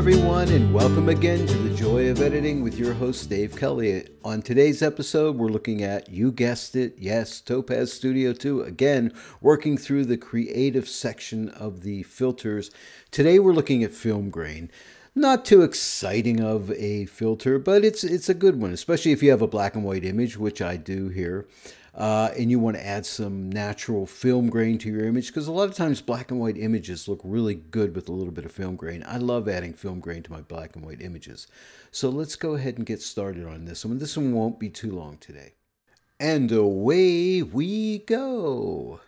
and welcome again to the Joy of Editing with your host, Dave Kelly. On today's episode, we're looking at, you guessed it, yes, Topaz Studio 2, again, working through the creative section of the filters. Today, we're looking at film grain. Not too exciting of a filter, but it's, it's a good one, especially if you have a black and white image, which I do here uh, and you want to add some natural film grain to your image because a lot of times black and white images look really good with a little bit of film grain. I love adding film grain to my black and white images. So let's go ahead and get started on this one. This one won't be too long today. And away we go.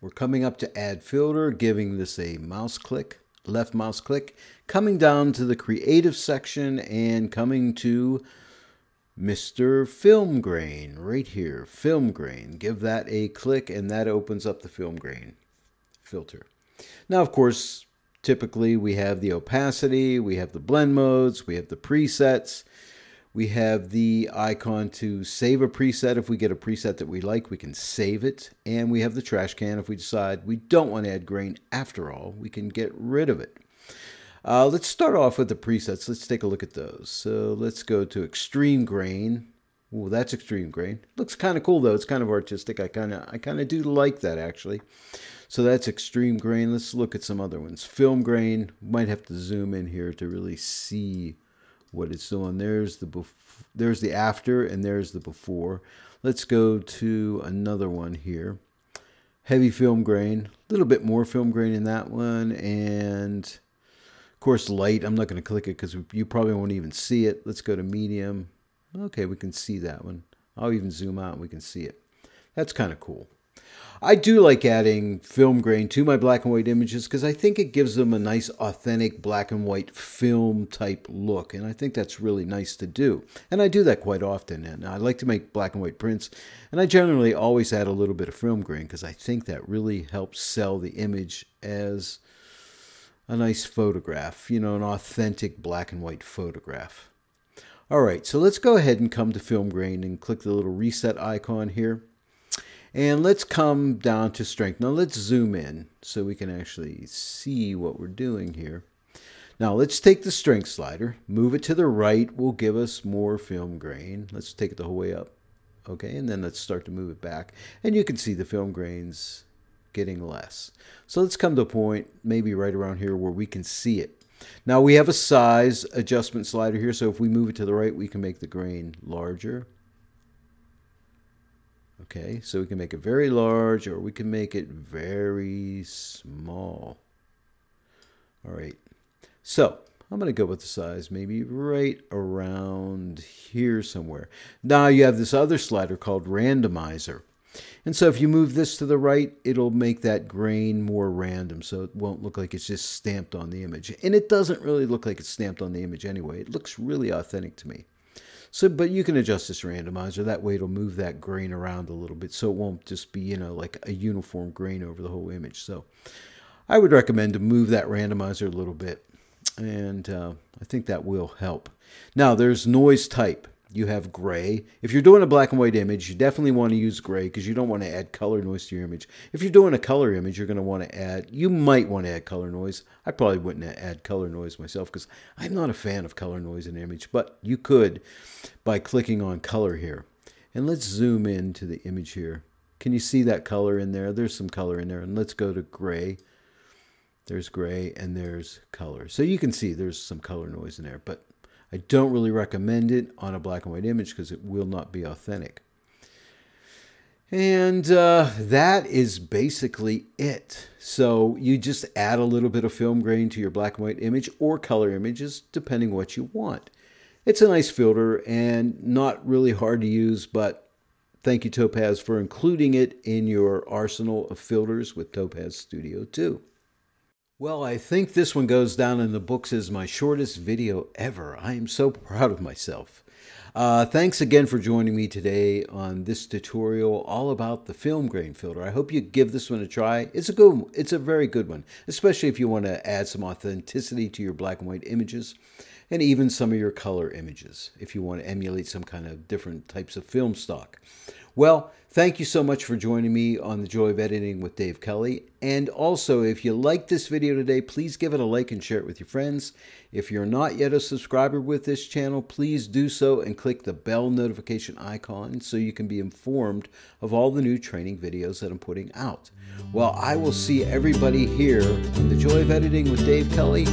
We're coming up to add filter, giving this a mouse click, left mouse click, coming down to the creative section and coming to Mr. Film Grain right here, Film Grain. Give that a click and that opens up the Film Grain filter. Now, of course, typically we have the opacity, we have the blend modes, we have the presets, we have the icon to save a preset. If we get a preset that we like, we can save it. And we have the trash can if we decide we don't want to add grain after all, we can get rid of it. Uh, let's start off with the presets. Let's take a look at those. So let's go to extreme grain. Ooh, that's extreme grain. Looks kind of cool though. It's kind of artistic. I kind of I kind of do like that actually. So that's extreme grain. Let's look at some other ones. Film grain. Might have to zoom in here to really see what it's doing. There's the there's the after and there's the before. Let's go to another one here. Heavy film grain. A little bit more film grain in that one and of course, light, I'm not going to click it because you probably won't even see it. Let's go to medium. Okay, we can see that one. I'll even zoom out and we can see it. That's kind of cool. I do like adding film grain to my black and white images because I think it gives them a nice authentic black and white film type look and I think that's really nice to do. And I do that quite often and I like to make black and white prints and I generally always add a little bit of film grain because I think that really helps sell the image as a nice photograph, you know, an authentic black and white photograph. All right, so let's go ahead and come to film grain and click the little reset icon here. And let's come down to strength. Now let's zoom in so we can actually see what we're doing here. Now let's take the strength slider, move it to the right, will give us more film grain. Let's take it the whole way up. Okay, and then let's start to move it back. And you can see the film grains getting less. So let's come to a point maybe right around here where we can see it. Now we have a size adjustment slider here, so if we move it to the right, we can make the grain larger. Okay, so we can make it very large or we can make it very small. All right, so I'm going to go with the size maybe right around here somewhere. Now you have this other slider called randomizer. And so if you move this to the right, it'll make that grain more random. So it won't look like it's just stamped on the image. And it doesn't really look like it's stamped on the image anyway. It looks really authentic to me. So, but you can adjust this randomizer. That way it'll move that grain around a little bit. So it won't just be, you know, like a uniform grain over the whole image. So I would recommend to move that randomizer a little bit. And uh, I think that will help. Now there's noise type you have gray. If you're doing a black and white image, you definitely want to use gray because you don't want to add color noise to your image. If you're doing a color image, you're going to want to add, you might want to add color noise. I probably wouldn't add color noise myself because I'm not a fan of color noise in image, but you could by clicking on color here. And let's zoom in to the image here. Can you see that color in there? There's some color in there. And let's go to gray. There's gray and there's color. So you can see there's some color noise in there, but I don't really recommend it on a black and white image because it will not be authentic. And uh, that is basically it. So you just add a little bit of film grain to your black and white image or color images, depending what you want. It's a nice filter and not really hard to use, but thank you Topaz for including it in your arsenal of filters with Topaz Studio 2. Well, I think this one goes down in the books as my shortest video ever. I am so proud of myself. Uh, thanks again for joining me today on this tutorial all about the film grain filter. I hope you give this one a try. It's a good, it's a very good one, especially if you want to add some authenticity to your black and white images. and even some of your color images if you want to emulate some kind of different types of film stock. Well, thank you so much for joining me on The Joy of Editing with Dave Kelly. And also, if you liked this video today, please give it a like and share it with your friends. If you're not yet a subscriber with this channel, please do so and click the bell notification icon so you can be informed of all the new training videos that I'm putting out. Well, I will see everybody here on The Joy of Editing with Dave Kelly